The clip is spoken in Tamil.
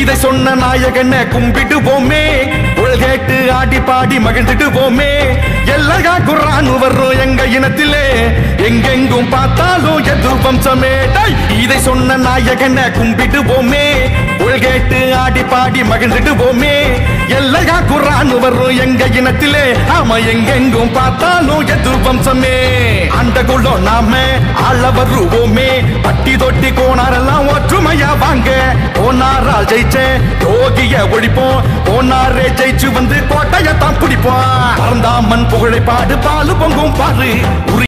இதை சொன்ன நாயகனை கும்பிடுவோமே. புகழ் கேட்டு ஆடி பாடி மகிழ்ந்துடுவோமே. எல்லா குரான் வர்றோம் எங்க இனத்திலே. எங்கெங்கும் பார்த்தாலும் எது வம்சமே. இதை சொன்ன நாயகனை கும்பிடுவோமே. புகழ் கேட்டு ஆடி பாடி மகிழ்ந்துடுவோமே. எல்லா குரான் வர்றோம் எங்க இனத்திலே. ஆமா எங்கெங்கும் பார்த்தாலும் எது வம்சமே. அந்த குள்ளம் நாம ஆள வருவோமே. பட்டி தொட்டி கோணாரெல்லாம் ஒற்றுமையா வாங்க. போனாரால் ஜெயிச்சே யோகிய ஒழிப்போம். போனாரே ஜெயிச்சு வந்து கோட்டையத்தான் பிடிப்போம். பறந்தாமன் புகழை பாடு பாலு பொங்கும் பாரு